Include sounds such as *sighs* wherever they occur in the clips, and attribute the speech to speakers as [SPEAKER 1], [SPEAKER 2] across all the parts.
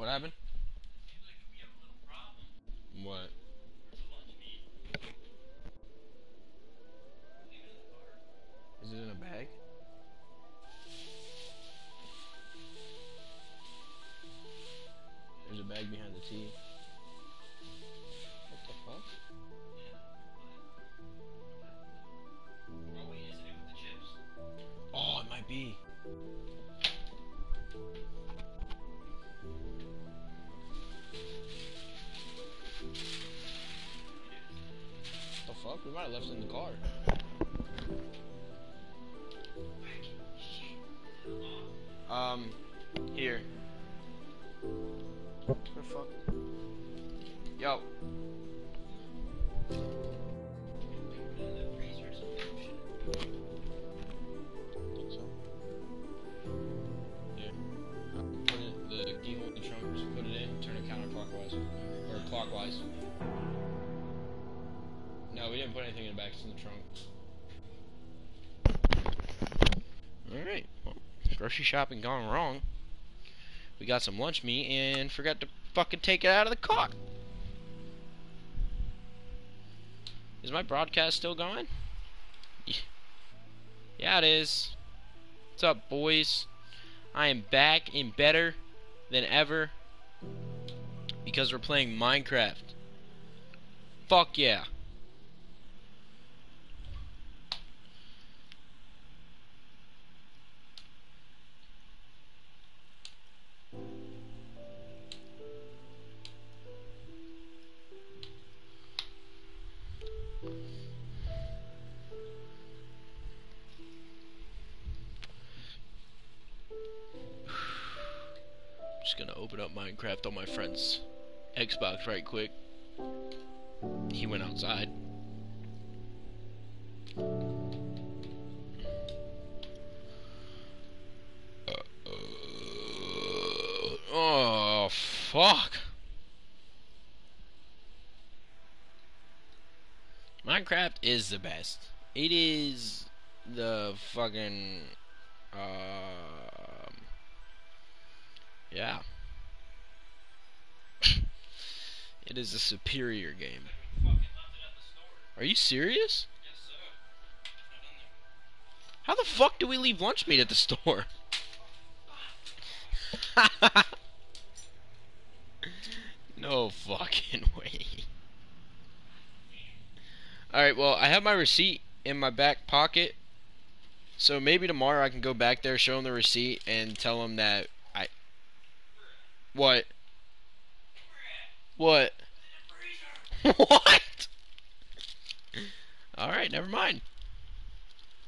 [SPEAKER 1] What happened? What? Is it in a bag? There's a bag behind the T. What the fuck? Oh, it might be. Fuck? We might have left it in the car. Um, here. What the fuck? Yo. The back, in the trunk. Alright, well, grocery shopping gone wrong. We got some lunch meat and forgot to fucking take it out of the car. Is my broadcast still going? Yeah, it is. What's up, boys? I am back and better than ever because we're playing Minecraft. Fuck yeah. Minecraft on my friend's Xbox right quick. He went outside. Oh, fuck. Minecraft is the best. It is the fucking um yeah. It is a superior game. Are you serious? How the fuck do we leave lunch meat at the store? *laughs* no fucking way. Alright, well, I have my receipt in my back pocket. So maybe tomorrow I can go back there, show them the receipt, and tell them that I. What? What? *laughs* what? Alright, never mind.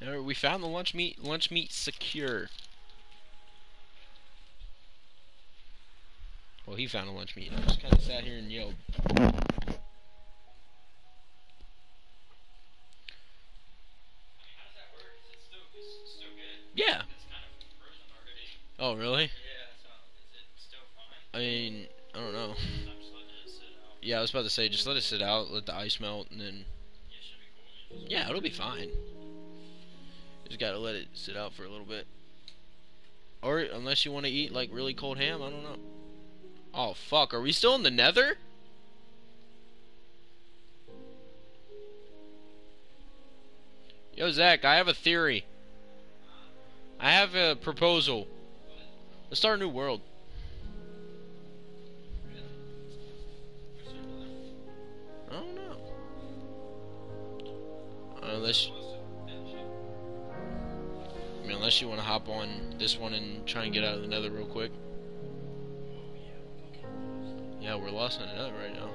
[SPEAKER 1] We found the lunch meat. Lunch meat secure. Well, he found a lunch meat. I just kind of sat here and yelled. Yeah. Oh, really? I mean, I don't know. Yeah, I was about to say, just let it sit out, let the ice melt, and then. Yeah, it'll be fine. Just gotta let it sit out for a little bit. Or, unless you want to eat, like, really cold ham, I don't know. Oh, fuck, are we still in the nether? Yo, Zach, I have a theory. I have a proposal. Let's start a new world. Unless, I mean, unless you want to hop on this one and try and get out of the nether real quick. Yeah, we're lost in the nether right now.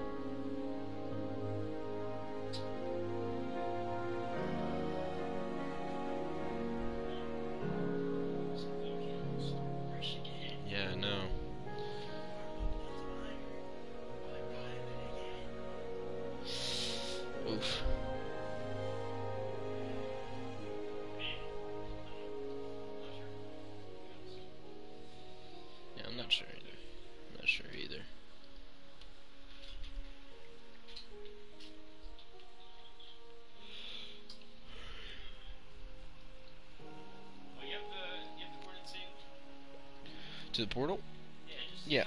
[SPEAKER 1] to the portal? Yeah.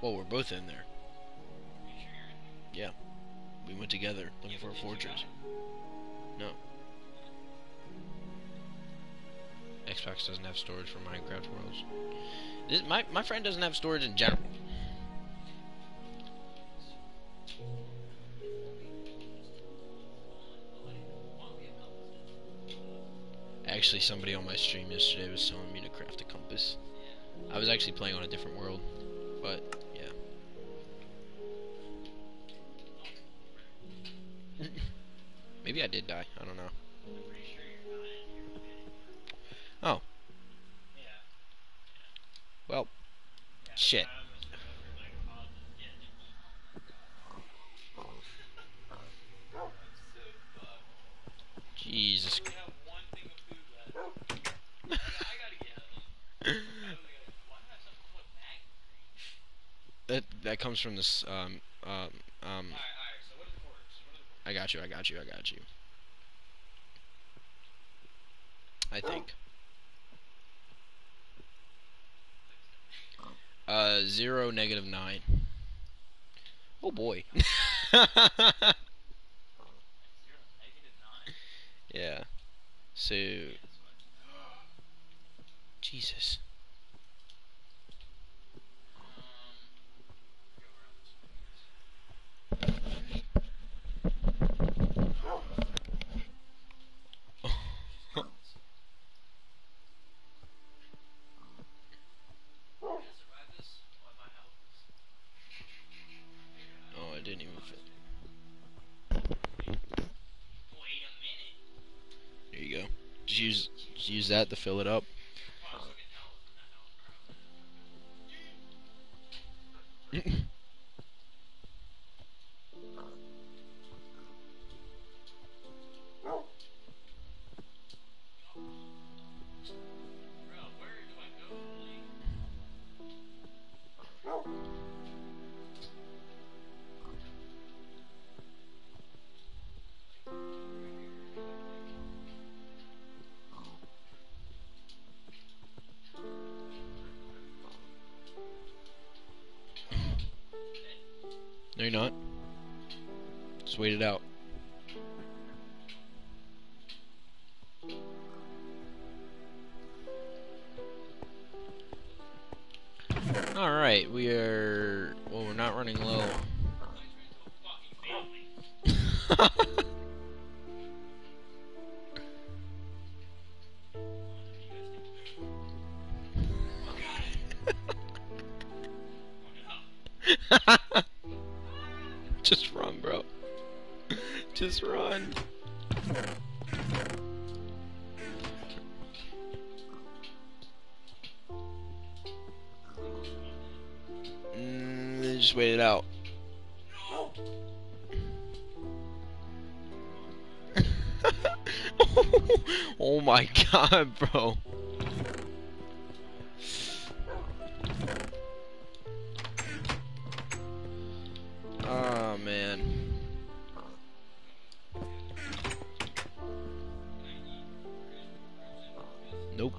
[SPEAKER 2] Well, we're both in there. Yeah. We went together looking for a fortress. No. Xbox doesn't have storage for Minecraft Worlds. This, my, my friend doesn't have storage in general. Actually, somebody on my stream yesterday was telling me to craft a compass. I was actually playing on a different world, but yeah. *laughs* Maybe I did die. I don't from this um um um I got you, I got you, I got you. I think. Uh, zero, negative nine. Oh boy. *laughs* use use that to fill it up. *laughs* bro. Oh man. Nope.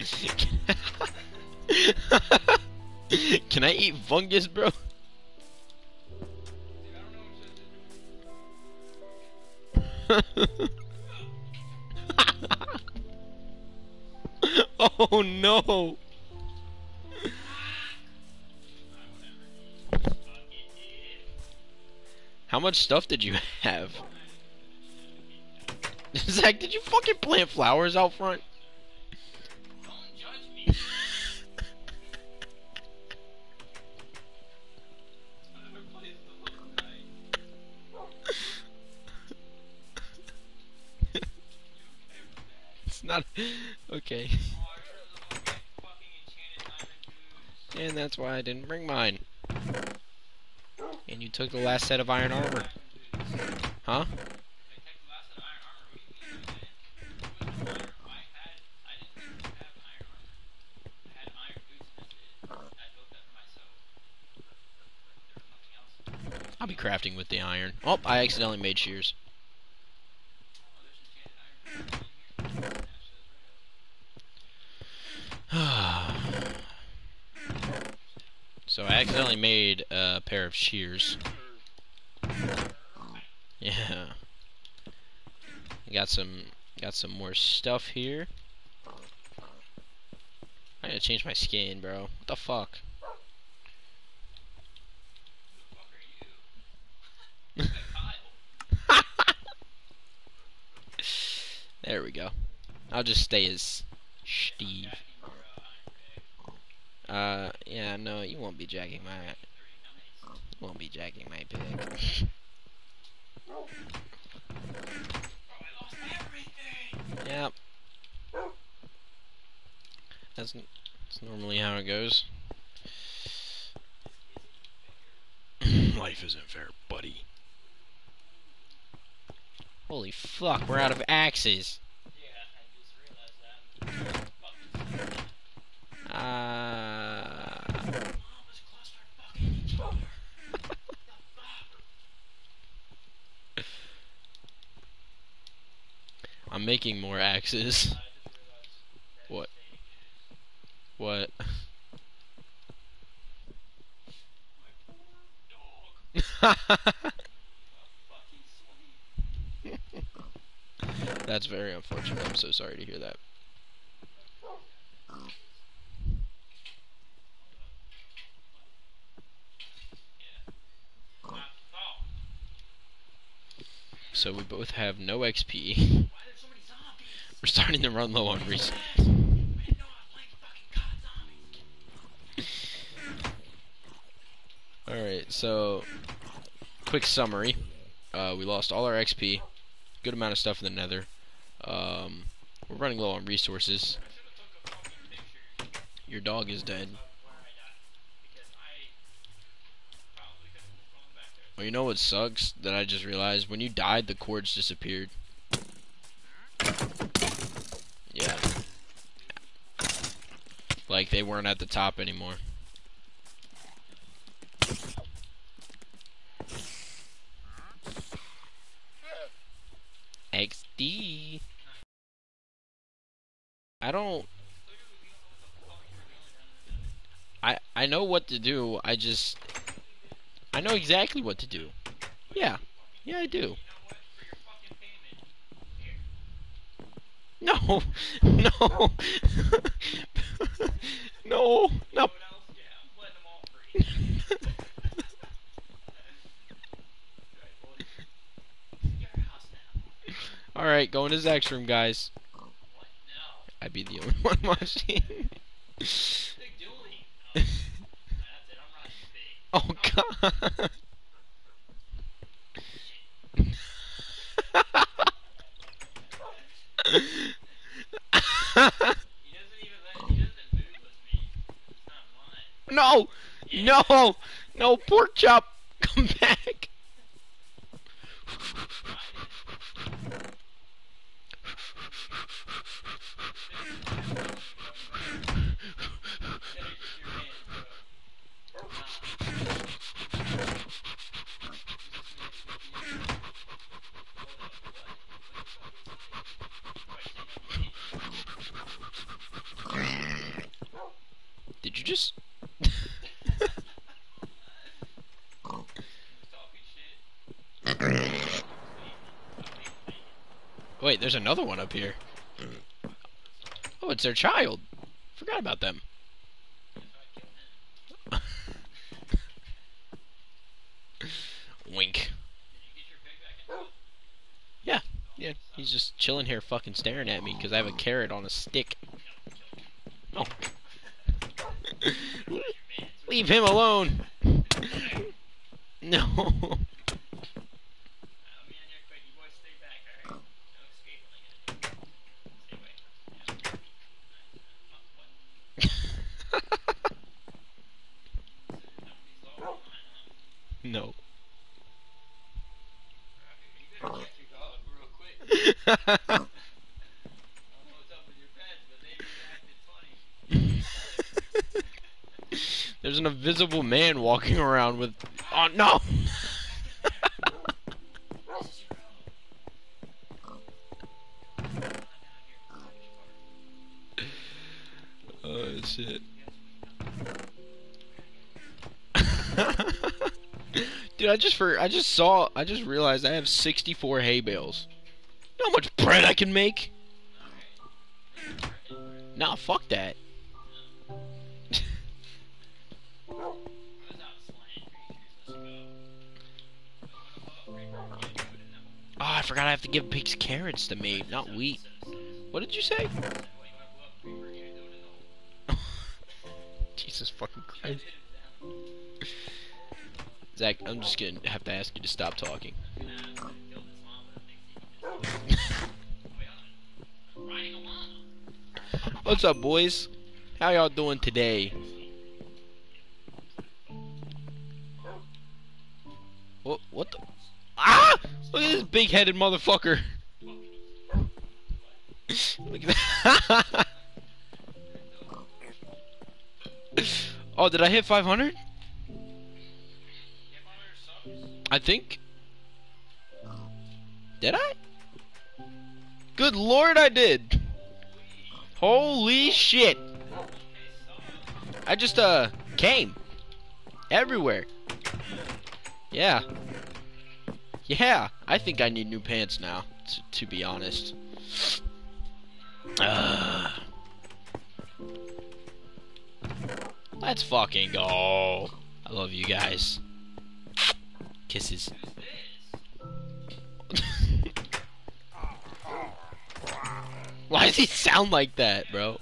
[SPEAKER 2] *laughs* Can I eat fungus, bro? *laughs* oh no. How much stuff did you have? *laughs* Zach, did you fucking plant flowers out front? *laughs* it's not okay. And that's why I didn't bring mine. And you took the last set of iron armor. Huh? I'll be crafting with the iron. Oh, I accidentally made shears. *sighs* Ah. So I accidentally made a pair of shears. Yeah. Got some got some more stuff here. I gotta change my skin, bro. What the fuck? *laughs* there we go. I'll just stay as Steve. Uh, yeah, no, you won't be jacking my... You won't be jacking my pig. Yep. That's, that's normally how it goes. *clears throat* Life isn't fair, buddy. Holy fuck, we're out of axes. Uh, I'm making more axes. What? What? *laughs* That's very unfortunate. I'm so sorry to hear that. So we both have no XP. We're starting to run low on resources. Alright, so quick summary. Uh, we lost all our XP, good amount of stuff in the nether. Um, we're running low on resources. Your dog is dead. You know what sucks? That I just realized when you died, the cords disappeared. Yeah. Like they weren't at the top anymore. XD. I don't. I I know what to do. I just I know exactly what to do. Yeah. Yeah, I do. No. *laughs* *laughs* No. no. *laughs* No. Alright, go into Zach's room, guys. I'd be the only one watching. *laughs* oh, God. *laughs* no! No! No, pork chop! Come back! Wait, there's another one up here. Oh, it's their child. Forgot about them. Wink. Yeah, yeah. He's just chilling here fucking staring at me because I have a carrot on a stick. Oh. *laughs* Leave him alone. *laughs* No. Invisible man walking around with. Oh no! *laughs* oh shit. *laughs*
[SPEAKER 1] Dude, I just for I just saw I just realized I have 64 hay bales. You know how much bread I can make? Nah, fuck that. I forgot I have to give pigs carrots to me, not wheat. What did you say? *laughs* Jesus fucking Christ. Zach, I'm just gonna have to ask you to stop talking. *laughs* What's up, boys? How y'all doing today? This big-headed motherfucker. Look at that. *laughs* oh, did I hit 500? I think. Did I? Good lord, I did. Holy shit. I just, uh, came. Everywhere. Yeah. Yeah, I think I need new pants now, to be honest. Uh, *sighs* let's fucking go. I love you guys. Kisses. *laughs* Why does he sound like that, bro?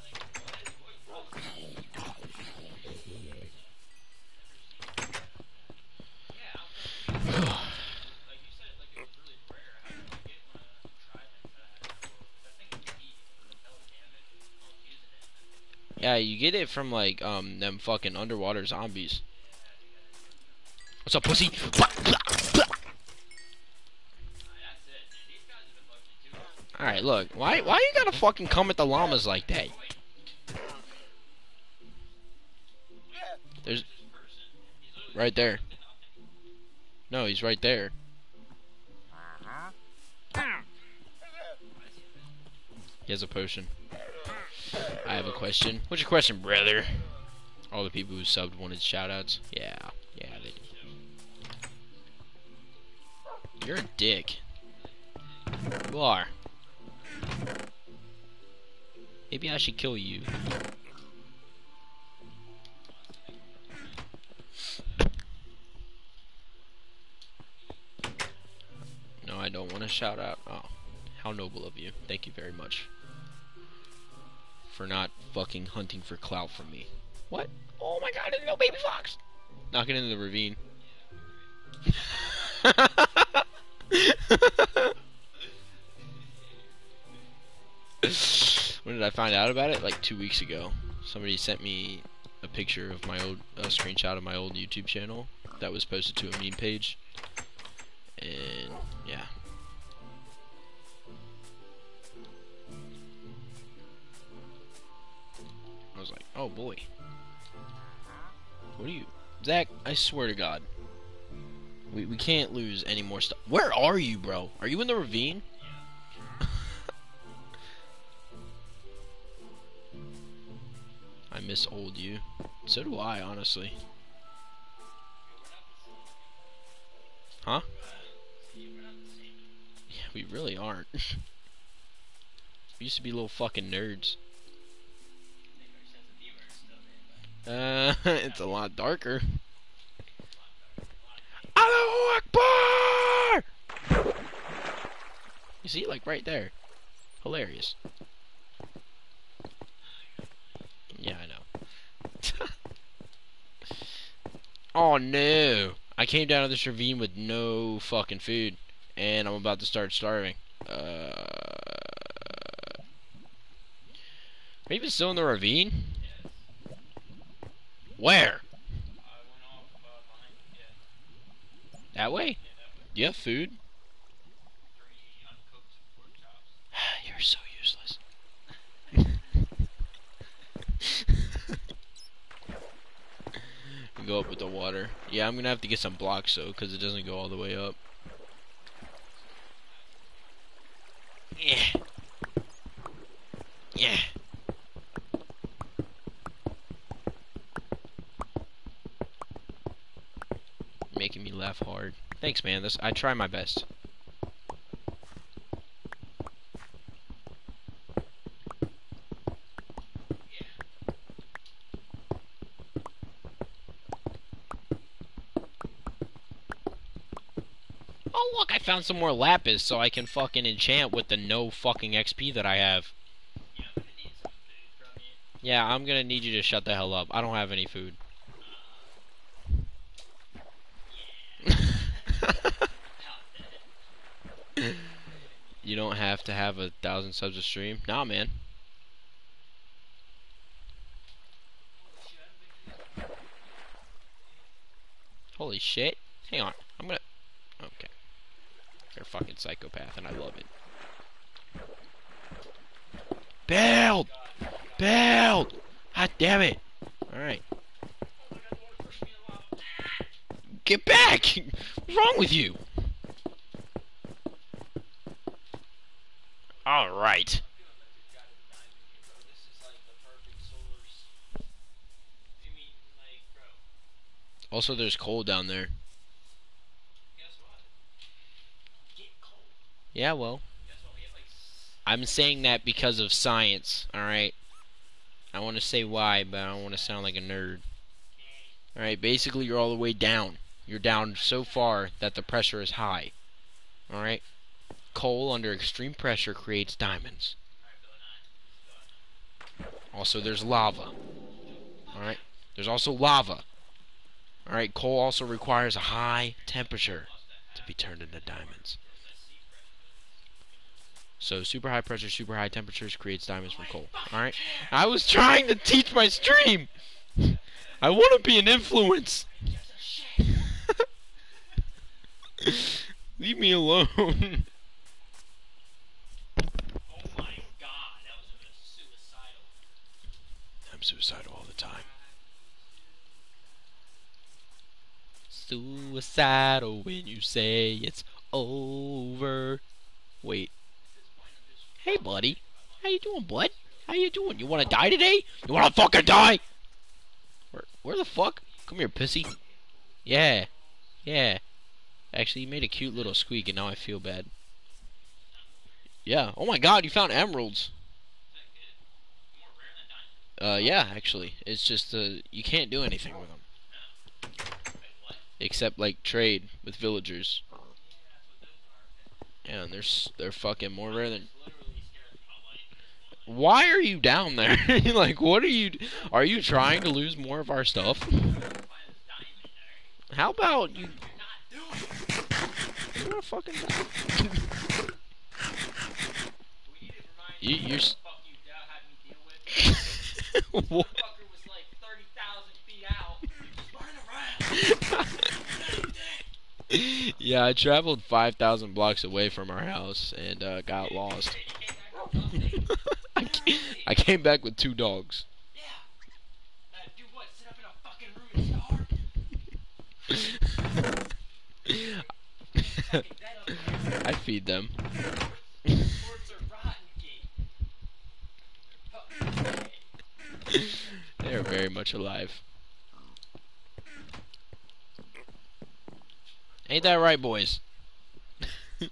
[SPEAKER 1] Yeah, you get it from like um them fucking underwater zombies. What's up, pussy? *laughs* Alright, look. Why why you gotta fucking come at the llamas like that? There's right there. No, he's right there. He has a potion. I have a question. What's your question, brother? All the people who subbed wanted shoutouts. Yeah, yeah, they do. You're a dick. You are. Maybe I should kill you. No, I don't want to shout out. Oh, how noble of you. Thank you very much for not fucking hunting for clout from me. What? Oh my god, there's no baby fox! Knocking into the ravine. *laughs* when did I find out about it? Like two weeks ago. Somebody sent me a picture of my old, a screenshot of my old YouTube channel that was posted to a meme page. And, yeah. I was like, oh boy. What are you? Zach, I swear to God. We, we can't lose any more stuff. Where are you, bro? Are you in the ravine? *laughs* I miss old you. So do I, honestly. Huh? Yeah, we really aren't. *laughs* we used to be little fucking nerds. Uh, *laughs* it's a lot darker. Allahu Akbar! You see, like right there. Hilarious. Yeah, I know. *laughs* oh no! I came down to this ravine with no fucking food, and I'm about to start starving. Uh, maybe it's still in the ravine. Where? That way? Do you have food? *sighs* You're so useless. *laughs* go up with the water. Yeah, I'm gonna have to get some blocks though, because it doesn't go all the way up. Yeah. Laugh hard. Thanks, man. This I try my best. Oh look, I found some more lapis so I can fucking enchant with the no fucking XP that I have. Yeah, I'm gonna need you to shut the hell up. I don't have any food. you don't have to have a thousand subs a stream. Nah, man. Holy shit. Hang on. I'm gonna... Okay. You're a fucking psychopath, and I love it. Build! Build! God damn it! Alright. Get back! *laughs* What's wrong with you? Also, there's coal down there. Yeah, well. I'm saying that because of science, alright? I want to say why, but I don't want to sound like a nerd. Alright, basically you're all the way down. You're down so far that the pressure is high. Alright? Coal under extreme pressure creates diamonds. Also, there's lava. Alright? There's also lava. Alright, coal also requires a high temperature to be turned into diamonds. So super high pressure, super high temperatures creates diamonds from coal. Alright? I was trying to teach my stream! I want to be an influence! *laughs* Leave me alone. *laughs* I'm suicidal all the time. Suicidal when you say it's over. Wait. Hey, buddy. How you doing, bud? How you doing? You want to die today? You want to fucking die? Where, where the fuck? Come here, pussy. Yeah. Yeah. Actually, you made a cute little squeak, and now I feel bad. Yeah. Oh my god, you found emeralds. Uh, yeah, actually. It's just, uh, you can't do anything with them. Except, like, trade with villagers. Yeah, and they're, they're fucking more rare than... Why are you down there? *laughs* like, what are you... Are you trying to lose more of our stuff? How about you... You're gonna fucking *laughs* you, you're... *laughs* what? Yeah, I traveled 5,000 blocks away from our house and uh, got lost. *laughs* I, I came back with two dogs. *laughs* I feed them. *laughs* They're very much alive. Ain't that right, boys? *laughs*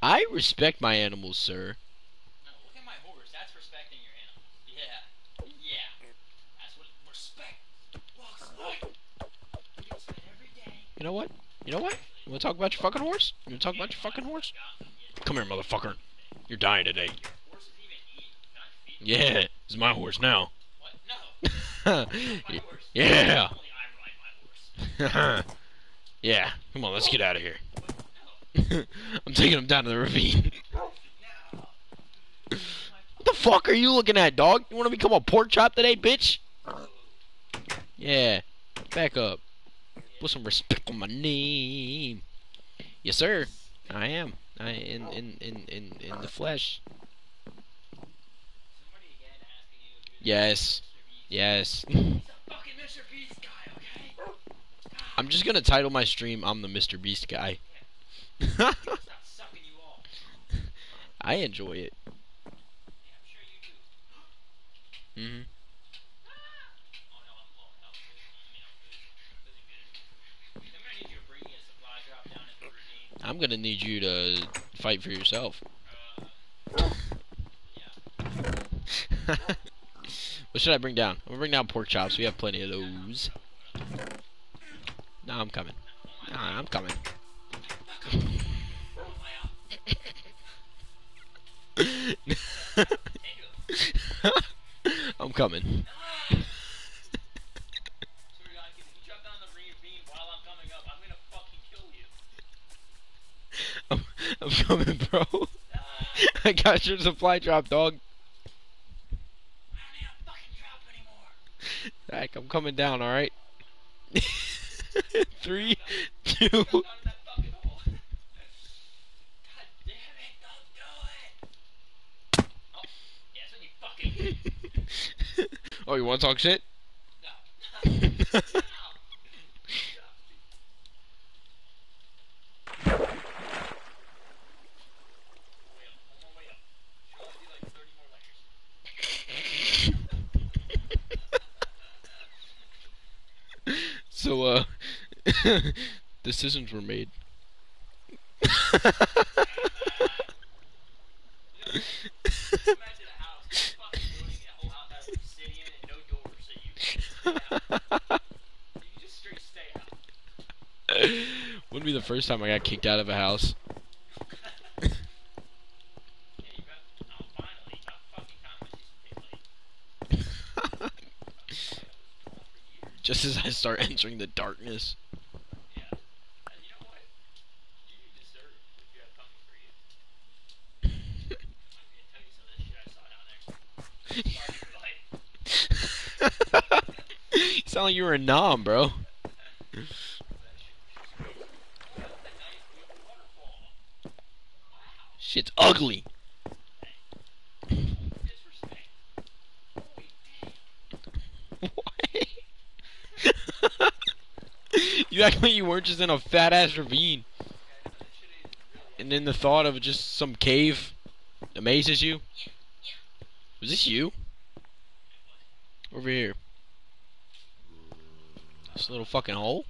[SPEAKER 1] I respect my animals, sir.
[SPEAKER 2] No, look at my horse. That's respecting your animal. Yeah. Yeah. That's what respect looks like. We every day.
[SPEAKER 1] You know what? You know what? You wanna talk about your fucking horse? You wanna talk about your fucking horse? Come here, motherfucker. You're dying today.
[SPEAKER 2] Horses even eat. Can I feed?
[SPEAKER 1] Yeah, this is my horse now.
[SPEAKER 2] What? No. Horse. *laughs*
[SPEAKER 1] yeah.
[SPEAKER 2] Only I ride my horse. *laughs*
[SPEAKER 1] yeah. Come on, let's get out of here. *laughs* I'm taking him down to the ravine. What the fuck are you looking at, dog? You want to become a pork chop today, bitch? Yeah. Back up. Put some respect on my name. Yes, sir. I am. I in in in in in the flesh.
[SPEAKER 2] Somebody again asking you if you're
[SPEAKER 1] Yes. Yes. I'm just gonna title my stream "I'm the Mr. Beast guy." *laughs* I enjoy it. Mm-hmm.
[SPEAKER 2] I'm gonna need you to
[SPEAKER 1] fight for yourself. *laughs* *laughs* What should I bring down? I'm gonna bring down pork chops. We have plenty of those. Nah, I'm coming. Nah, I'm coming. *laughs* I'm coming.
[SPEAKER 2] I'm *laughs* coming I'm
[SPEAKER 1] coming, bro. *laughs* I got your supply drop, dog.
[SPEAKER 2] I don't need a fucking drop
[SPEAKER 1] Heck, I'm coming down, alright? *laughs* Three, two.
[SPEAKER 2] Drop down in that fucking hole. *laughs* God damn it, don't do it. Oh, yeah, you fucking. *laughs*
[SPEAKER 1] oh, you wanna talk shit?
[SPEAKER 2] No. no. Way up, one more way up. Should only be like 30 more layers.
[SPEAKER 1] so, uh, decisions were made.
[SPEAKER 2] Imagine a house, one fucking building, that whole house has obsidian and no doors, so you can just stay out. You can just straight stay out.
[SPEAKER 1] Wouldn't be the first time I got kicked out of a house.
[SPEAKER 2] Yeah, you got, oh, finally, about fucking time I see some pig
[SPEAKER 1] Start *laughs* entering the darkness.
[SPEAKER 2] Yeah. *laughs* You
[SPEAKER 1] sound like you were a nom, bro.
[SPEAKER 2] Shit's shit was just crazy. Oh, that's a nice beautiful waterfall. Wow.
[SPEAKER 1] Shit's ugly.
[SPEAKER 2] Disrespect. Holy dang.
[SPEAKER 1] Why? You you weren't just in a fat ass ravine. And then the thought of just some cave amazes you. Was this you? Over here. This little fucking hole?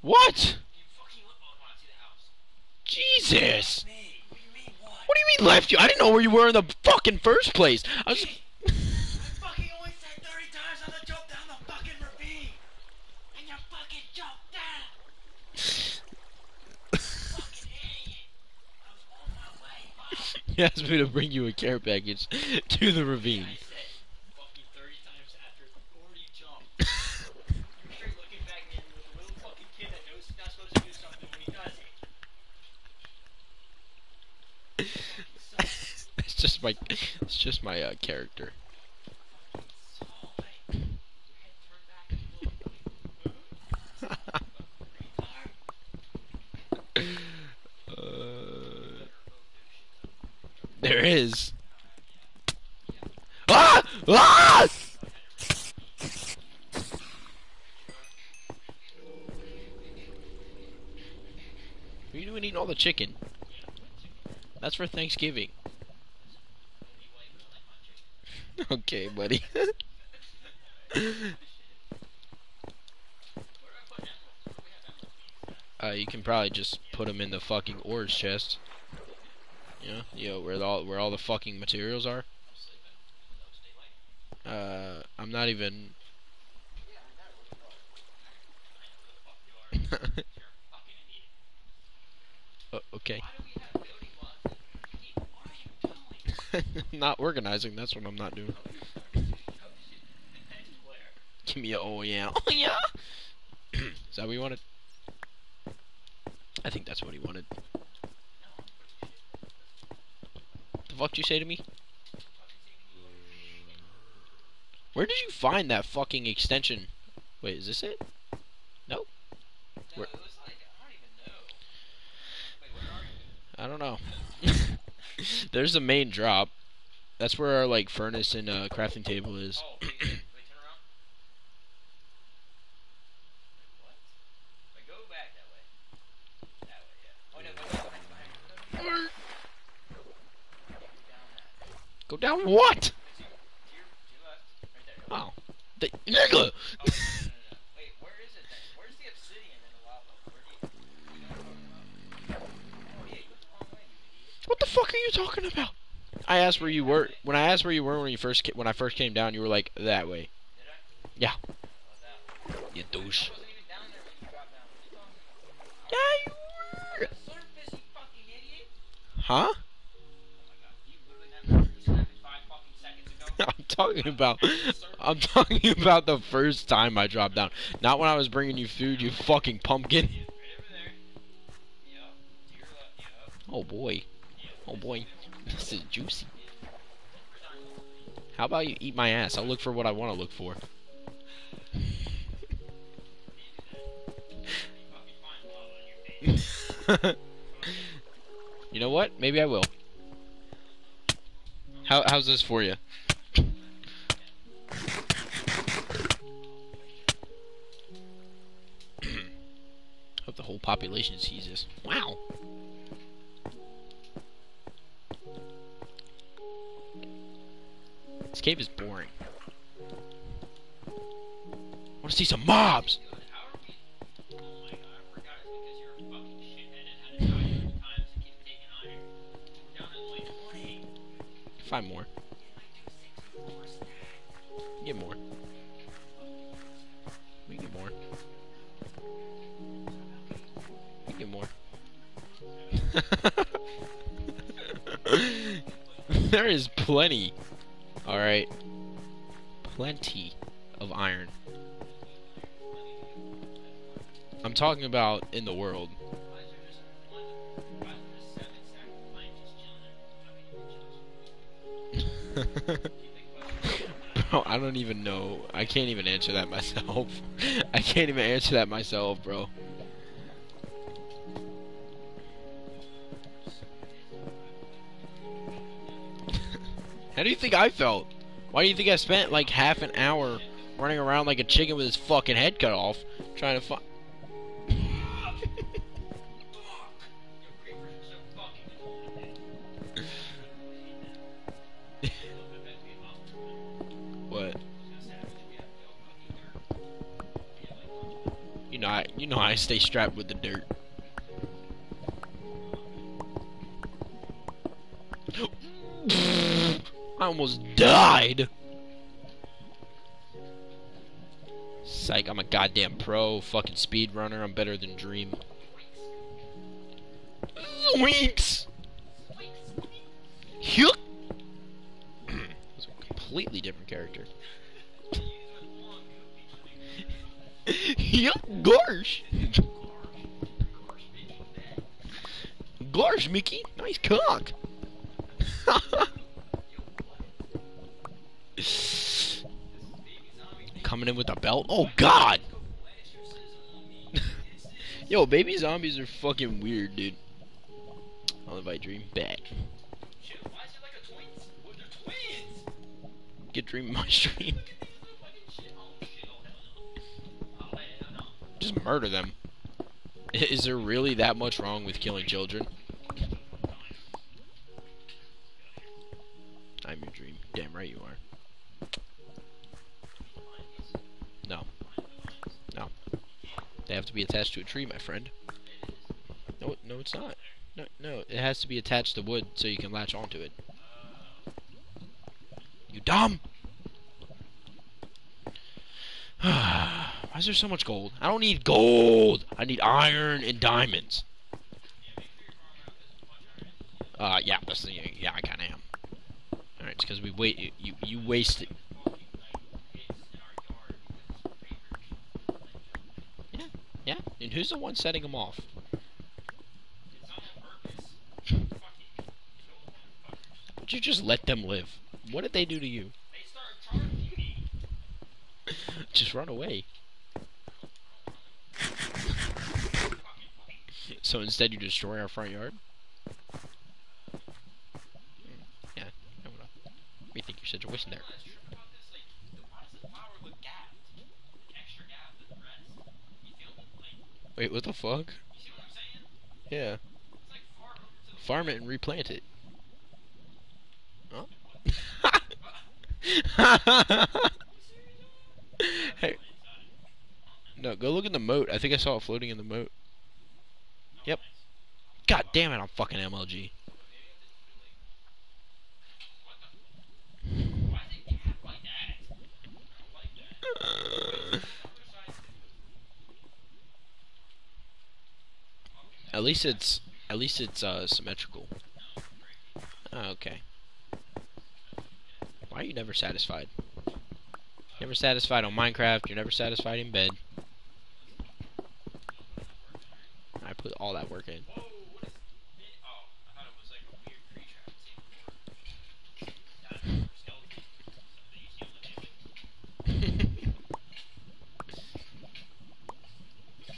[SPEAKER 1] What? Jesus!
[SPEAKER 2] What do you mean what?
[SPEAKER 1] What do you mean left you? I didn't know where you were in the fucking first place. I was. *laughs* asked me to bring you a care package to the ravine.
[SPEAKER 2] I said fucking 30 times after before *laughs* *laughs* you jumped. You're straight looking back in with a little fucking kid that knows he's not supposed to do something when he does it. Fucking sucks.
[SPEAKER 1] it's just my, it's just my uh, character.
[SPEAKER 2] Fucking saw, like, your head turned back and you look like, retard.
[SPEAKER 1] Uh, there is. Ah! Ah! Are you doing eating all the chicken? That's for Thanksgiving. *laughs* okay, buddy. *laughs* uh, you can probably just put them in the fucking ores chest. You know, where all where all the fucking materials are. Uh, I'm not even. Uh, *laughs* okay. *laughs* not organizing. That's what I'm not doing. *laughs* Give me a oh yeah, oh yeah. *clears throat* Is that what he wanted? I think that's what he wanted. The fuck you say to me? Where did you find that fucking extension? Wait, is this it? No,
[SPEAKER 2] it like, I don't know.
[SPEAKER 1] I don't know. There's the main drop. That's where our like furnace and uh, crafting table is.
[SPEAKER 2] Oh, wait, wait, turn around. Wait, what? Wait, go back that way. That way, yeah. Oh, no, go back, go back, go back.
[SPEAKER 1] Go down what?
[SPEAKER 2] To your, to your left. Right there.
[SPEAKER 1] Oh. The, nigga!
[SPEAKER 2] Oh, no, no, no, no. Wait, where is it then? Where's the obsidian in the lava? Where do you... you know what I'm talking about? Oh, yeah, you the you idiot.
[SPEAKER 1] What the fuck are you talking about? I asked where you were. When I asked where you were when you first when I first came down, you were like that way.
[SPEAKER 2] Did I?
[SPEAKER 1] Yeah.
[SPEAKER 2] Oh.
[SPEAKER 1] You douche.
[SPEAKER 2] I wasn't even down talking about.
[SPEAKER 1] I'm talking about the first time I dropped down, not when I was bringing you food. You fucking pumpkin. Oh boy. Oh boy. This is juicy. How about you eat my ass? I'll look for what I want to look for. *laughs*
[SPEAKER 2] You
[SPEAKER 1] know what? Maybe I will. How how's this for you? Whole population sees this. Wow. This cave is boring. I want to see some mobs.
[SPEAKER 2] How
[SPEAKER 1] more. Get Oh *laughs* there is plenty. Alright. Plenty of iron. I'm talking about in the world. *laughs* Bro, I don't even know. I can't even answer that myself. *laughs* I can't even answer that myself, bro. How do you think I felt? Why do you think I spent like half an hour running around like a chicken with his fucking head cut off trying to find? What? You know, I you know I stay strapped with the dirt. I almost died. Psych, I'm a goddamn pro, fucking speed runner. I'm better than Dream. Zoinks! Hyuk! It's *clears throat* a completely different character. Hyuk, gosh! Gosh, Mickey! Nice cock! *laughs* Coming in with a belt? Oh god! *laughs* Yo, baby zombies are fucking weird, dude. I'll invite Dream back. Get Dream in my *laughs* stream. Just murder them. Is there really that much wrong with killing children? Attached to a tree, my friend. No, no, it's not. No, no, it has to be attached to wood so you can latch onto it. You dumb! *sighs* Why is there so much gold? I don't need gold! I need iron and diamonds. Uh, yeah, that's the, yeah, I kinda am. Alright, it's because we wait, you, you, you wasted. Yeah, who's the one setting them off? Would you just let them live? What did they do to you? Just run away. So instead, you destroy our front yard? Yeah, I don't know. What do you think your situation there?
[SPEAKER 2] That's true about this. Like, the- why does the flower look gapped? Like, extra gapped than the rest. You feel me? Like,
[SPEAKER 1] Wait, what the fuck?
[SPEAKER 2] see what I'm saying?
[SPEAKER 1] Yeah.
[SPEAKER 2] Like far over to the
[SPEAKER 1] Farm it and replant it.
[SPEAKER 2] Huh? *laughs*
[SPEAKER 1] hey. No, go look in the moat. I think I saw it floating in the moat. Yep. God damn it, I'm fucking MLG.
[SPEAKER 2] Why is it gapped like that? I don't like that. Other side's
[SPEAKER 1] At least it's at least it's uh symmetrical. Oh, okay. Why are you never satisfied? Never satisfied on Minecraft, you're never satisfied in bed. I put all that work in.
[SPEAKER 2] Whoa, what is it? Oh, I thought it was like a weird creature I haven't seen before. Not a skeleton. Something you see on the daily.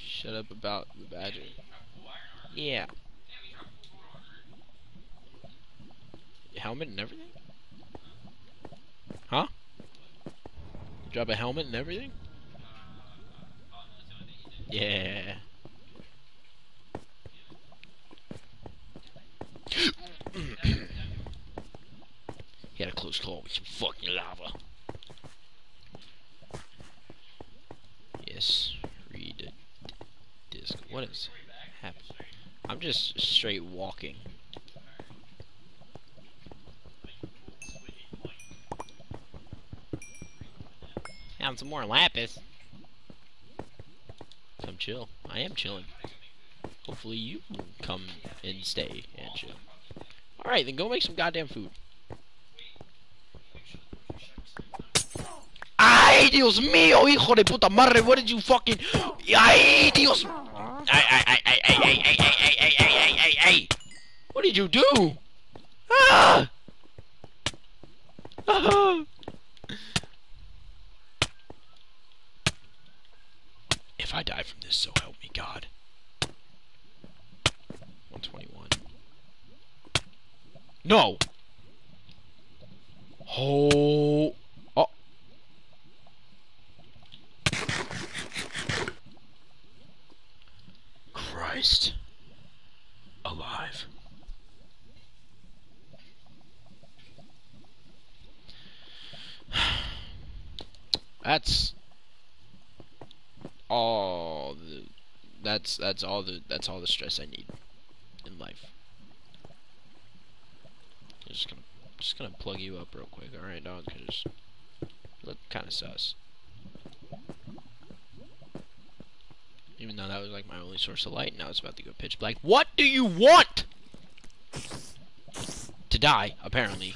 [SPEAKER 1] Shut up about the badger.
[SPEAKER 2] Drop full iron armor.
[SPEAKER 1] Yeah.
[SPEAKER 2] Damn, he dropped full gold armor.
[SPEAKER 1] Helmet and everything? Huh? Drop a helmet and everything? Yeah. he had a close call with some fucking lava. Yes, read the disc. What is happening? I'm just straight walking. Found some more lapis. Come chill. I am chilling. Hopefully you come and stay and chill. Alright, then go make some goddamn food. ¡Ay, Dios mío, hijo de puta madre! What did you fucking... ¡Ay, Dios! ¡Ay, ay, ay, ay, ay, ay, ay, ay, ay, ay, ay, ay, ay, ay! What did you do? Ah! Ah! If I die from this, so help me God. 121. No! Oh. Oh. Christ. Alive. That's all the that's that's all the that's all the stress I need in life. Just gonna just gonna plug you up real quick, all right, dog? Cause look kind of sus. Even though that was like my only source of light, now it's about to go pitch black. What do you want? To die, apparently.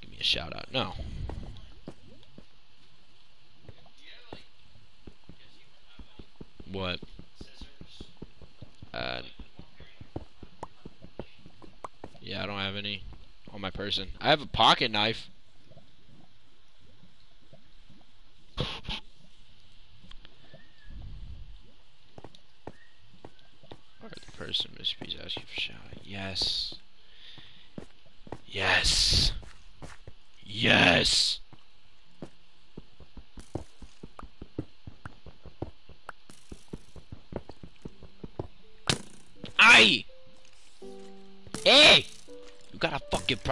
[SPEAKER 1] Give me a shout out. No. What? Uh. Yeah, I don't have any on my person. I have a pocket knife. Alright, the person must be asking for shout out. Yes.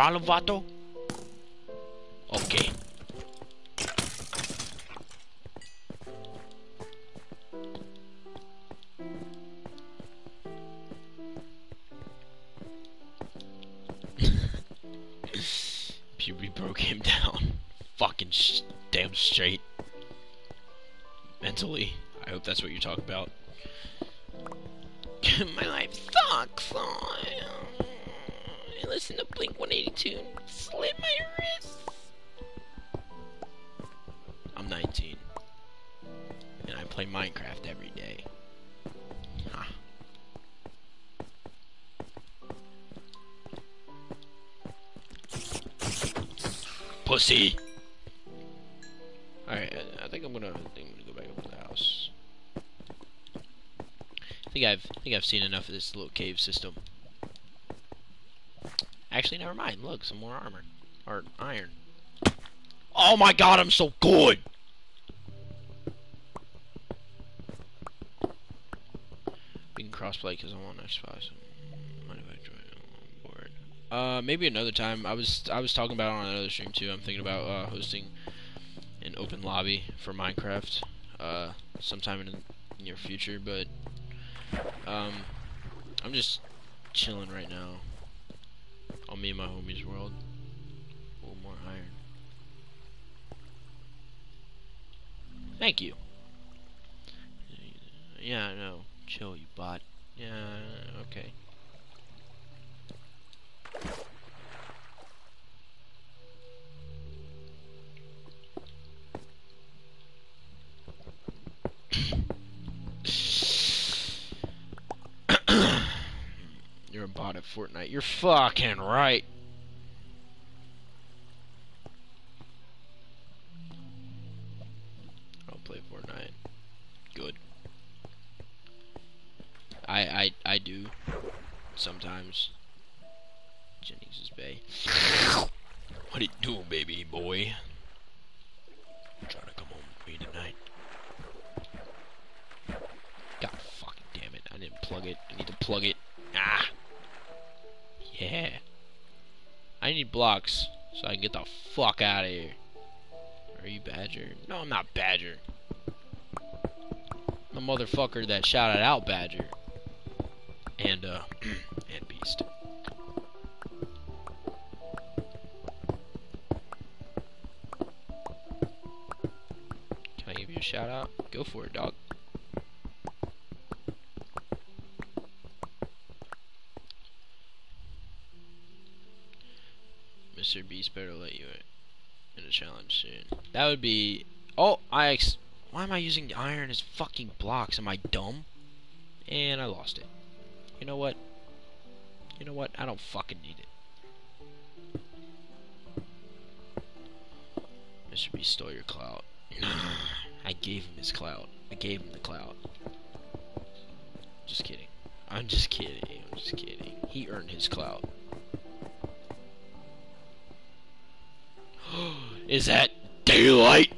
[SPEAKER 1] Fralovato I think I've I think I've seen enough of this little cave system. Actually, never mind. Look, some more armor or iron. Oh my God, I'm so good. We can crossplay because I join on board? Uh, maybe another time. I was I was talking about on another stream too. I'm thinking about uh, hosting an open lobby for Minecraft uh, sometime in the near future. But um, I'm just chilling right now on me and my homies world. A little more iron. Thank you. Yeah, I know. Chill, you bot. Yeah, okay. You're a bot at Fortnite. You're fucking right. I don't play Fortnite. Good. I I I do sometimes. Jennings Bay. What it do, baby boy? Trying to come home with me tonight. God fucking damn it! I didn't plug it. I need to plug it. Ah. Yeah. I need blocks so I can get the fuck out of here. Are you Badger? No, I'm not Badger. The motherfucker that shouted out Badger. And, uh, *clears throat* and Beast. Can I give you a shout out? Go for it, dog. Beast better let you in a challenge soon. That would be. Oh, I. Why am I using iron as fucking blocks? Am I dumb? And I lost it. You know what? You know what? I don't fucking need it. Mr. Beast stole your clout. *sighs* I gave him his clout. I gave him the clout. Just kidding. I'm just kidding. I'm just kidding. He earned his clout. *gasps* Is that daylight?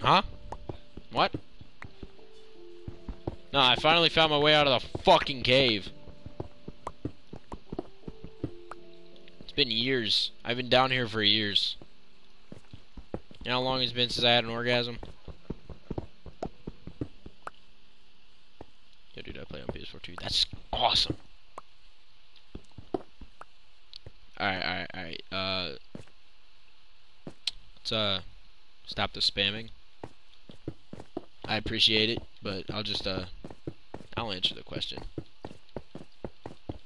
[SPEAKER 1] Huh? What? No, I finally found my way out of the fucking cave. It's been years. I've been down here for years. You know how long it's been since I had an orgasm? Yo, dude, I play on PS4 too. That's awesome. Alright, alright, alright. Uh, let's, uh, stop the spamming. I appreciate it, but I'll just, uh, I'll answer the question.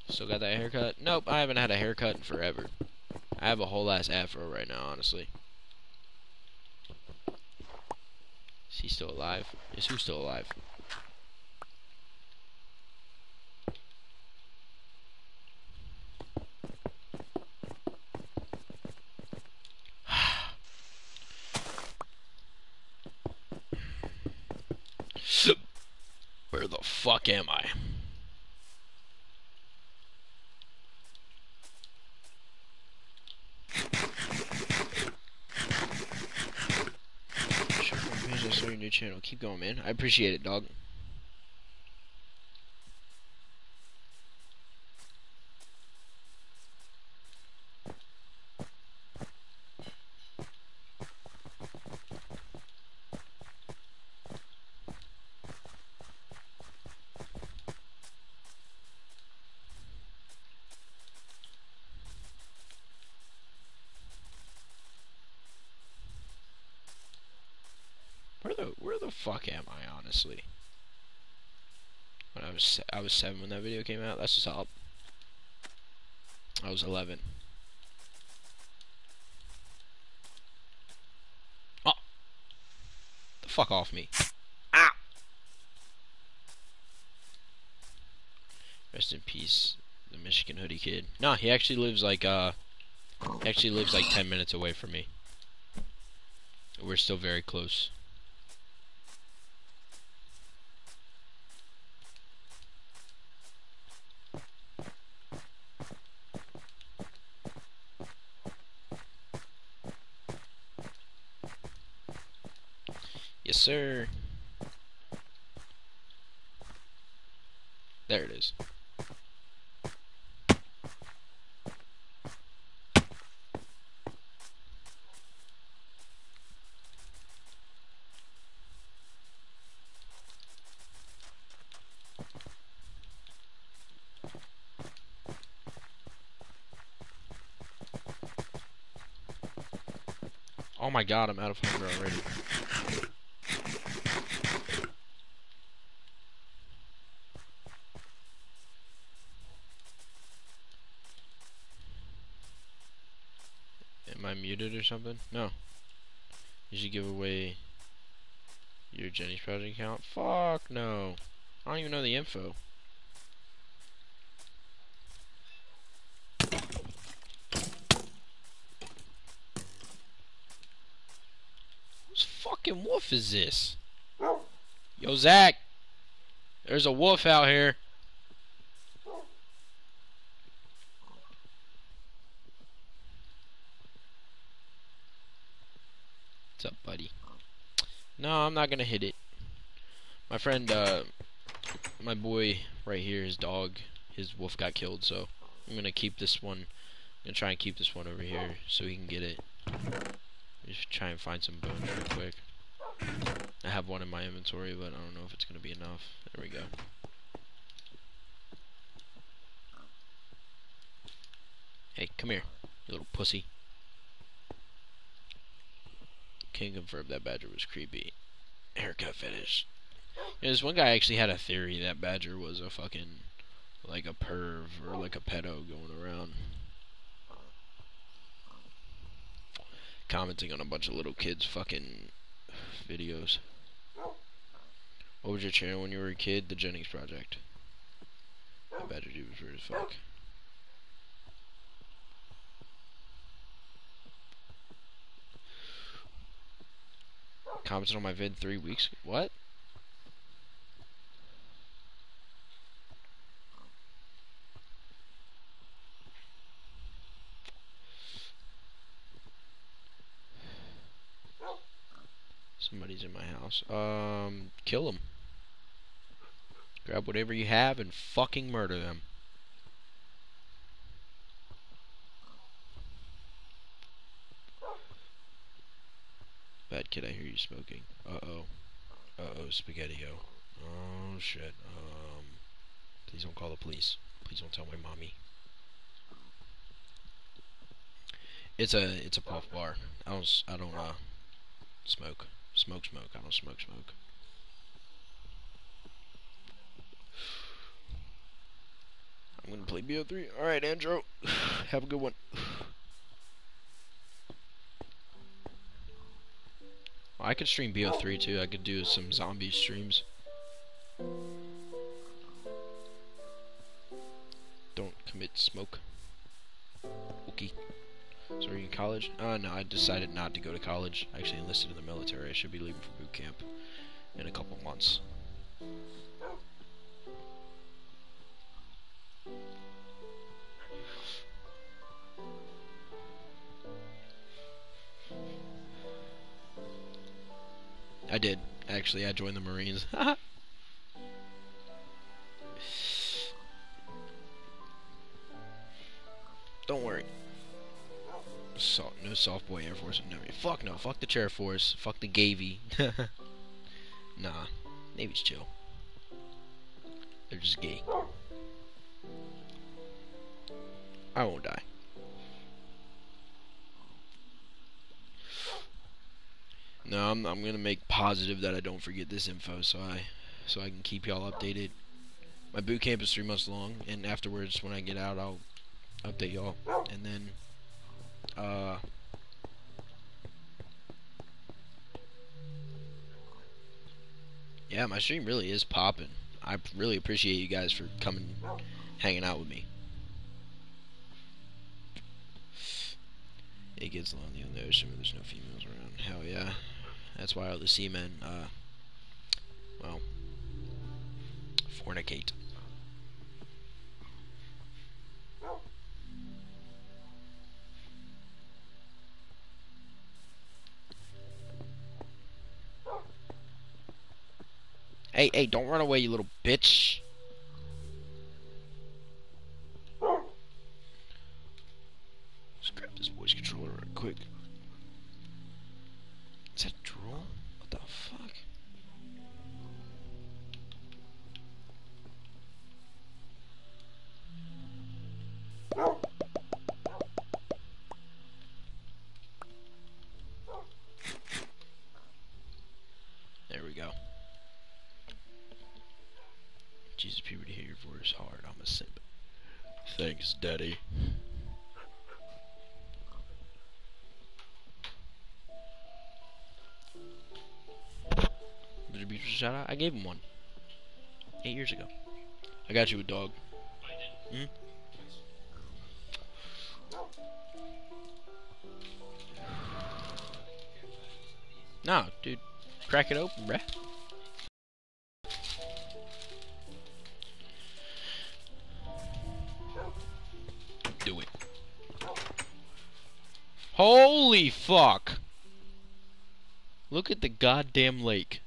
[SPEAKER 1] Still got that haircut? Nope, I haven't had a haircut in forever. I have a whole ass afro right now, honestly. Is he still alive? Is who still alive? Where the fuck am I? I saw your new channel. Keep going, man. I appreciate it, dog. Where the where the fuck am I, honestly? When I was I was seven when that video came out. That's just up. I was eleven. Oh, the fuck off me! Ah! Rest in peace, the Michigan hoodie kid. No, he actually lives like uh, he actually lives like ten minutes away from me. We're still very close. Yes, sir. There it is. My god, I'm out of hunger already. Am I muted or something? No. You should give away your Jennings Project account? Fuck no. I don't even know the info. Whose fucking wolf is this? Yo, Zach! There's a wolf out here. What's up, buddy? No, I'm not gonna hit it. My friend, uh, my boy right here, his dog, his wolf got killed, so I'm gonna keep this one. I'm gonna try and keep this one over here so he can get it. Just try and find some bones real quick. I have one in my inventory, but I don't know if it's gonna be enough. There we go. Hey, come here, you little pussy. Can confirm that badger was creepy. Haircut fetish. Yeah, this one guy actually had a theory that badger was a fucking like a perv or like a pedo going around. Commenting on a bunch of little kids' fucking videos. What was your channel when you were a kid? The Jennings Project. That badger dude was weird as fuck. Commented on my vid three weeks. What? Somebody's in my house. Um, kill them. Grab whatever you have and fucking murder them. Bad kid, I hear you smoking. Uh-oh. Uh-oh, Spaghetti-O. Oh, shit. Um, please don't call the police. Please don't tell my mommy. It's a, it's a puff bar. I don't, I don't, uh, smoke. Smoke, smoke. I don't smoke, smoke. I'm gonna play BO3. Alright, Andrew. *sighs* Have a good one. I could stream BO3 too. I could do some zombie streams. Don't commit smoke. Okay. So are you in college? Uh, no, I decided not to go to college. I actually enlisted in the military. I should be leaving for boot camp in a couple months. I did. Actually, I joined the Marines. *laughs* No soft boy Air Force. No, fuck no. Fuck the chair force. Fuck the Gavy. *laughs* nah. Navy's chill. They're just gay. I won't die. No, I'm, I'm gonna make positive that I don't forget this info, so I, so I can keep y'all updated. My boot camp is three months long, and afterwards, when I get out, I'll update y'all, and then, uh, yeah, my stream really is popping. I really appreciate you guys for coming, hanging out with me. It gets lonely on the ocean when there's no females around. Hell yeah. That's why all the seamen, uh, well, fornicate. Hey, hey, don't run away, you little bitch. I gave him one. Eight years ago. I got you a dog. Hmm? Nah, dude. Crack it open, bruh. Do it. Holy fuck! Look at the goddamn lake.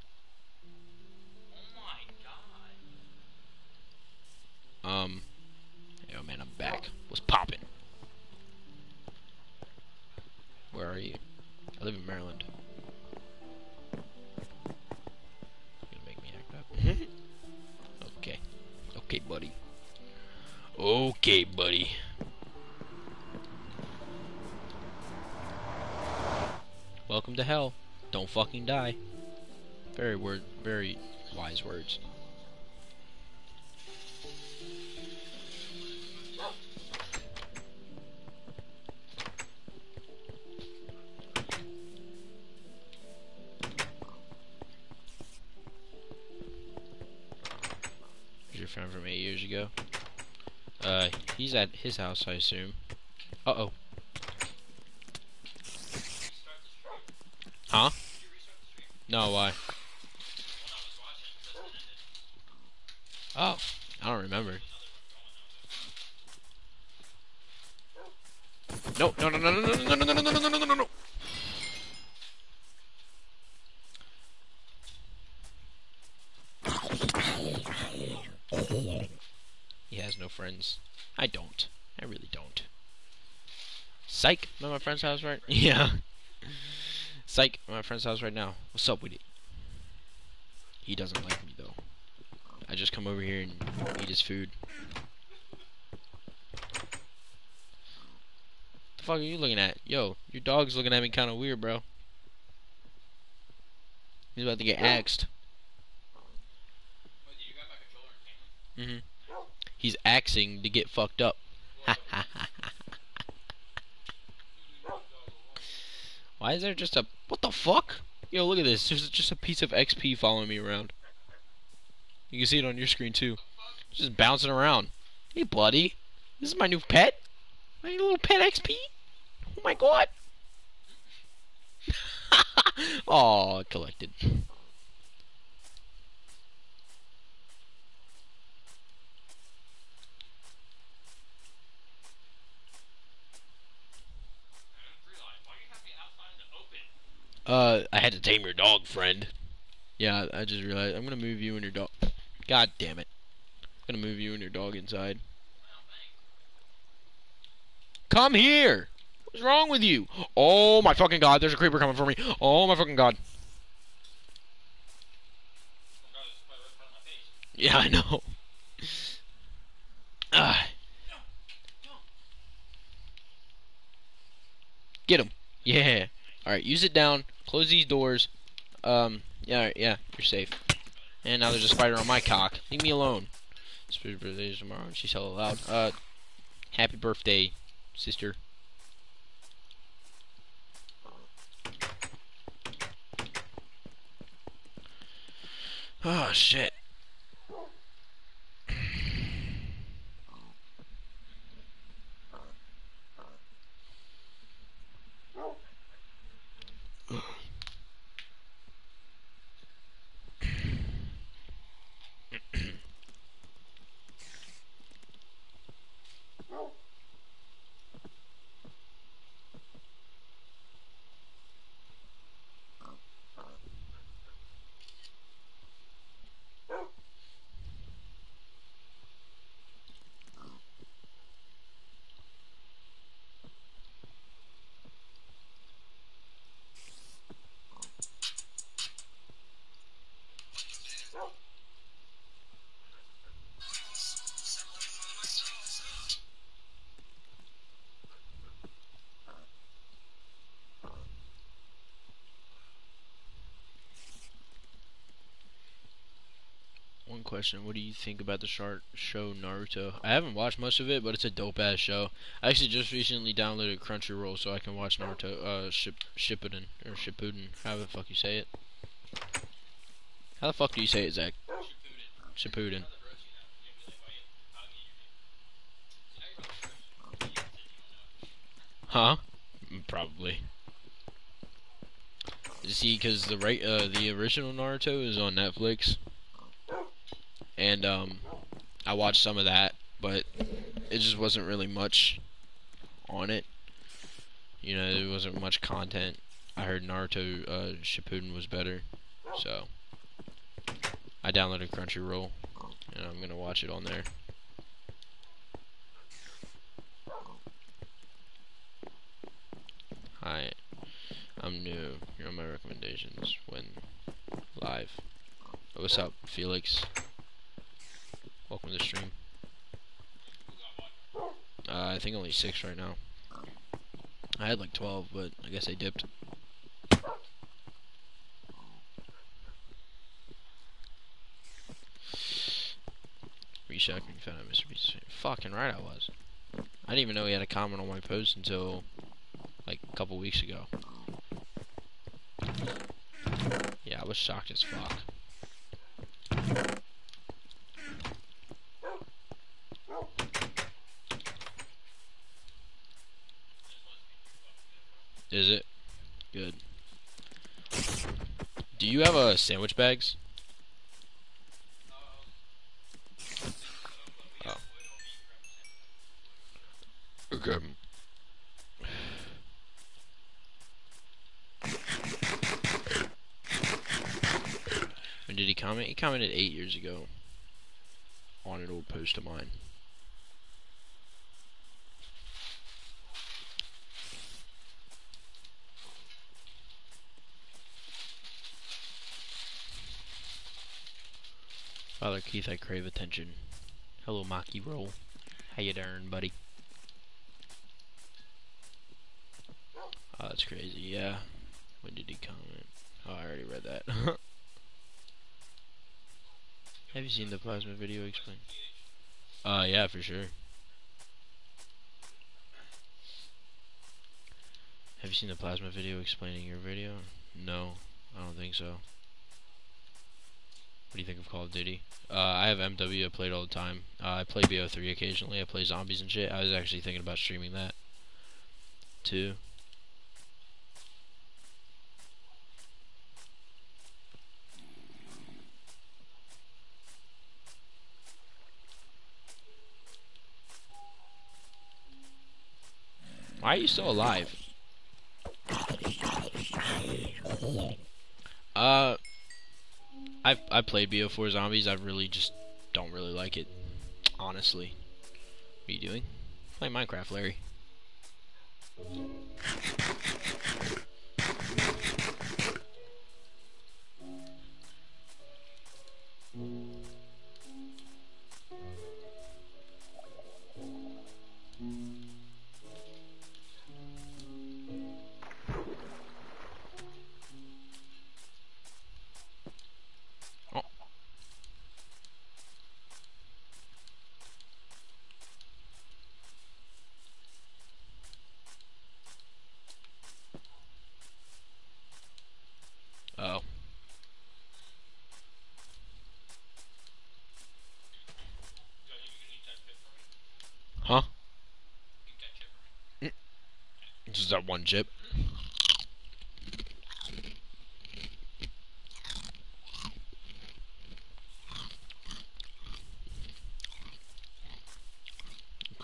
[SPEAKER 1] Fucking die. Very word, very wise words. Here's your friend from eight years ago. Uh, he's at his house, I assume. Uh oh.
[SPEAKER 2] Restart the stream.
[SPEAKER 1] Huh?
[SPEAKER 2] Did you restart the stream?
[SPEAKER 1] No, why?
[SPEAKER 2] Well, I was watching because it ended.
[SPEAKER 1] Oh, I don't remember. No, no, no, no, no, no, no, no, no, no, no, no, no, no, no. He has no friends. I don't. I really don't. Psych! I'm at my friend's house right Yeah. Psych! I'm at my friend's house right now. What's up with it? He doesn't like me though. I just come over here and eat his food. The fuck are you looking at? Yo, your dog's looking at me kind of weird, bro. He's about to get axed.
[SPEAKER 2] Wait, did you grab my controller and camera?
[SPEAKER 1] hmm He's axing to get fucked up. *laughs* Why is there just a what the fuck? Yo, look at this. There's just a piece of XP following me around. You can see it on your screen too. Just bouncing around. Hey, buddy. This is my new pet. My little pet XP. Oh my god. *laughs* oh, collected.
[SPEAKER 2] I didn't realize. Why do you have me outside in the open?
[SPEAKER 1] Uh, I had to tame your dog, friend. Yeah, I just realized. I'm gonna move you and your dog. God damn it. I'm gonna move you and your dog inside. Come here! What's wrong with you? Oh my fucking god, there's a creeper coming for me. Oh my fucking god. Yeah, I know. *laughs* Ah. Get him. Yeah. Alright, use it down. Close these doors. Um, yeah, yeah, you're safe. And now there's a spider on my cock. Leave me alone. Spirit tomorrow. She's hella loud. Uh, happy birthday, sister. Oh, shit. One question. What do you think about the short show Naruto? I haven't watched much of it, but it's a dope ass show. I actually just recently downloaded Crunchyroll so I can watch Naruto uh Ship Shippuden or Shippuden, however the fuck you say it. How the fuck do you say it, Zach? Shippuden. Huh? Probably. See, because the right, uh, the original Naruto is on Netflix, and um, I watched some of that, but it just wasn't really much on it. You know, there wasn't much content. I heard Naruto uh, Shippuden was better, so I downloaded Crunchyroll, and I'm gonna watch it on there. Hi, I'm new. Here are my recommendations when live. Oh, what's up, Felix? Welcome to the stream. Uh, I think only six right now. I had like 12, but I guess I dipped. Reshocking found out Mr. Beast. Fucking right I was. I didn't even know he had a comment on my post until like a couple weeks ago. Yeah, I was shocked as fuck. Is it? Good. Do you have a uh, sandwich bags? Oh. Okay. When did he comment? He commented eight years ago on an old post of mine. Father Keith, I crave attention. Hello, Maki Roll. How you doing, buddy? Oh, that's crazy. Yeah. When did he comment? Oh, I already read that. *laughs* Have you seen the plasma video explain? Uh, yeah, for sure. Have you seen the plasma video explaining your video? No, I don't think so. What do you think of Call of Duty? Uh, I have MW, I played all the time. Uh, I play BO3 occasionally, I play zombies and shit. I was actually thinking about streaming that. Too. Why are you still alive? Uh, I've I played BO4 Zombies. I really just don't really like it, honestly. What are you doing? Play Minecraft, Larry.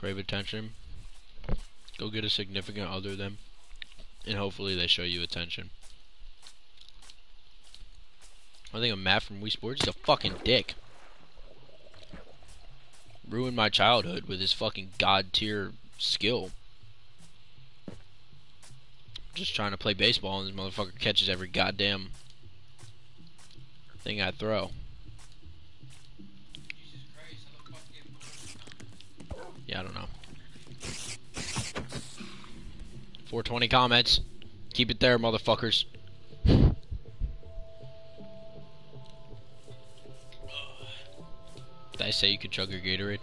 [SPEAKER 1] Crave attention. Go get a significant other them. And hopefully they show you attention. I think a Matt from Wii Sports is a fucking dick. Ruined my childhood with his fucking god tier skill. Just trying to play baseball and this motherfucker catches every goddamn thing I throw. Yeah, I don't know. 420 comments. Keep it there, motherfuckers. Did I say you could chug your Gatorade?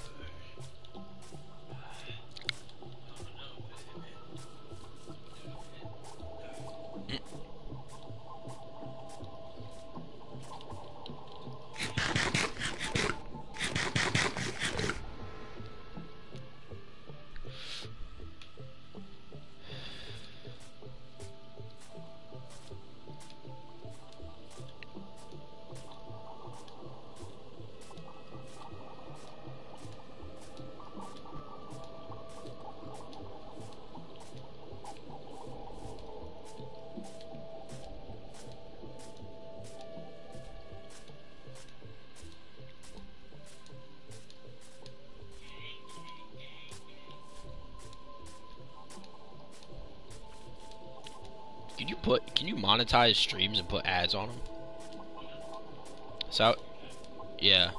[SPEAKER 1] Monetize streams and put ads on them? So, yeah.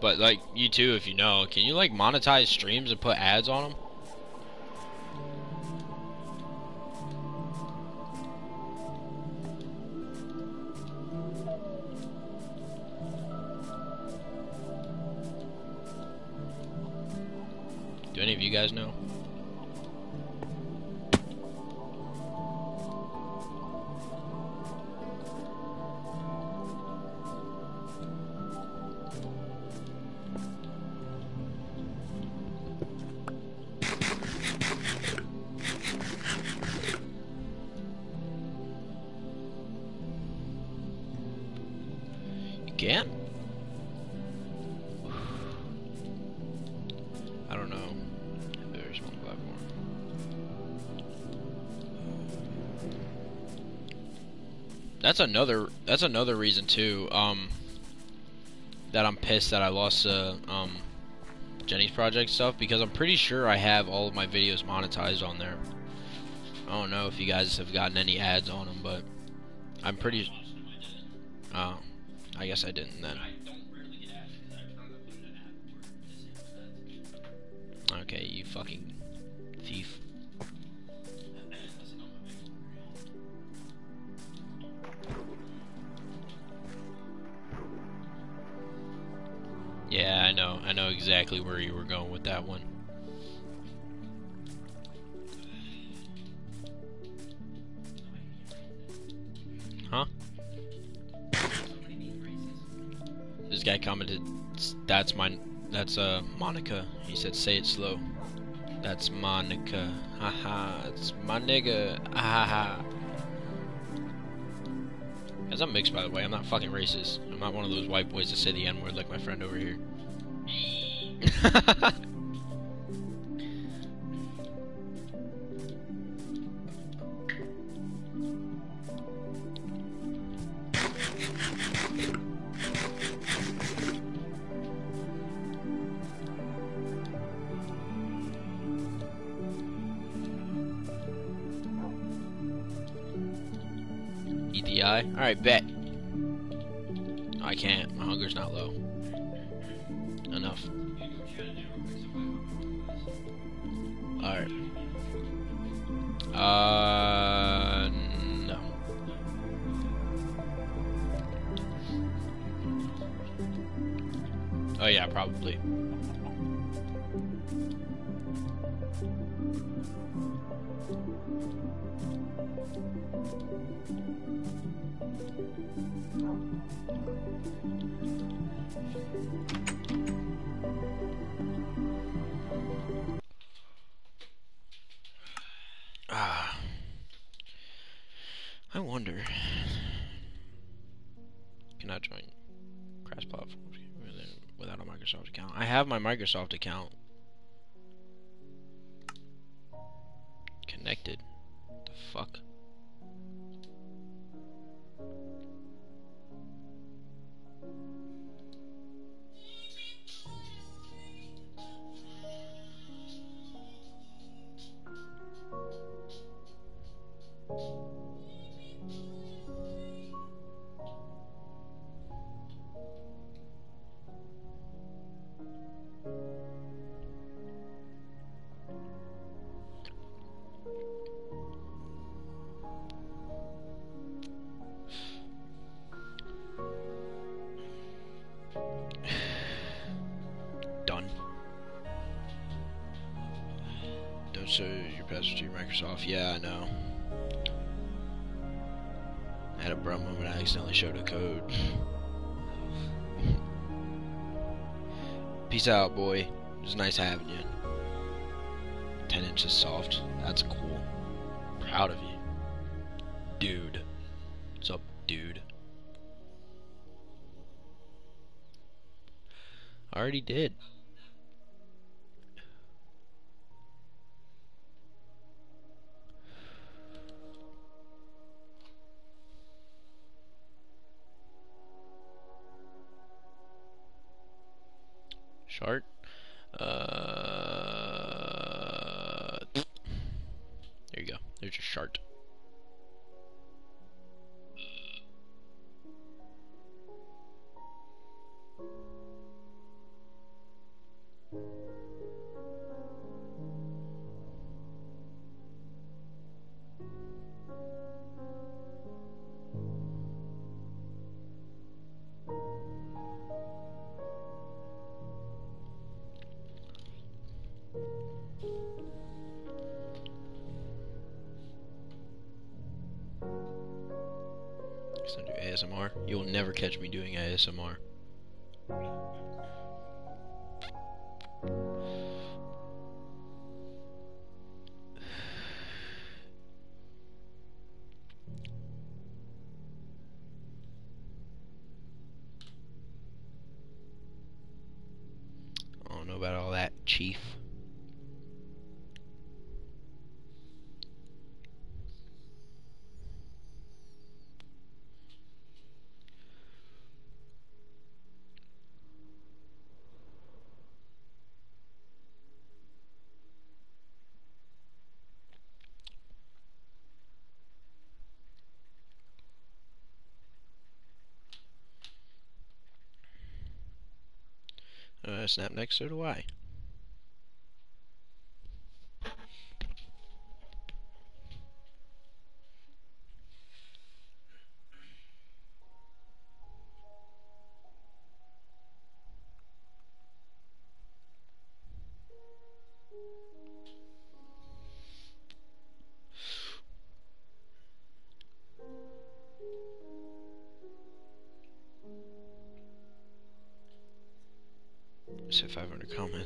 [SPEAKER 1] But like you too, if you know, can you like monetize streams and put ads on them? That's another. That's another reason too. Um, that I'm pissed that I lost uh, um, Jennings Project stuff because I'm pretty sure I have all of my videos monetized on there. I don't know if you guys have gotten any ads on them, but I'm pretty. Oh, I guess I didn't then. That's uh Monica." He said, "Say it slow." That's Monica. Haha, it's my nigga. Haha. As I'm mixed, by the way, I'm not fucking racist. I'm not one of those white boys that say the N word like my friend over here. *laughs* Alright, bet. I can't. My hunger's not low. Enough. Alright. Uh, no. Oh yeah, probably. Have my Microsoft account Peace out, boy. It was nice having you. 10 inches soft. That's cool. Proud of you. Dude. What's up, dude? I already did. Go. Shart. ASMR. Snap next, so do I.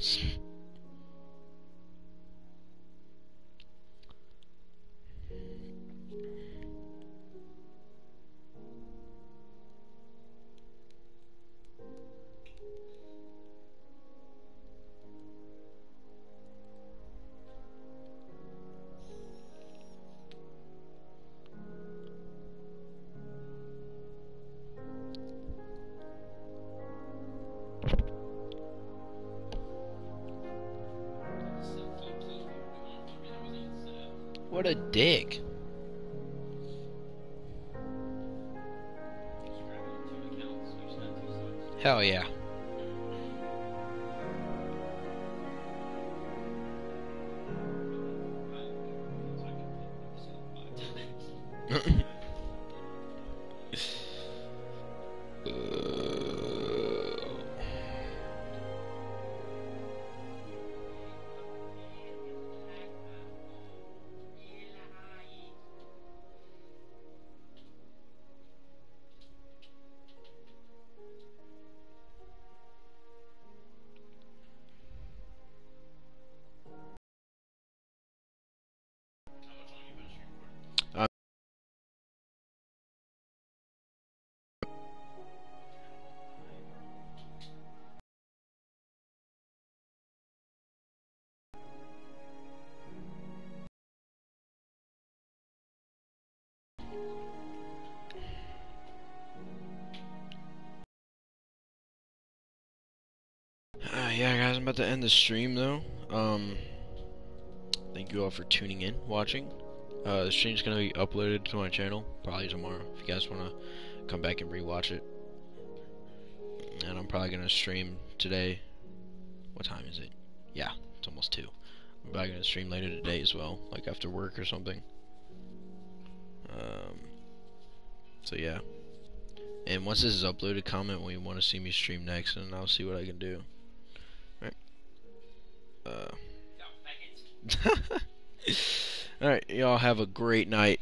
[SPEAKER 1] 嘘 a dick. Hell yeah. To end the stream though. Um, thank you all for tuning in, watching. Uh, the stream's gonna be uploaded to my channel probably tomorrow. If you guys wanna come back and rewatch it, and I'm probably gonna stream today. What time is it? Yeah, it's almost two. I'm probably gonna stream later today as well, like after work or something. Um, so yeah. And once this is uploaded, comment when you want to see me stream next, and I'll see what I can do. Uh. *laughs* All right, y'all have a great night.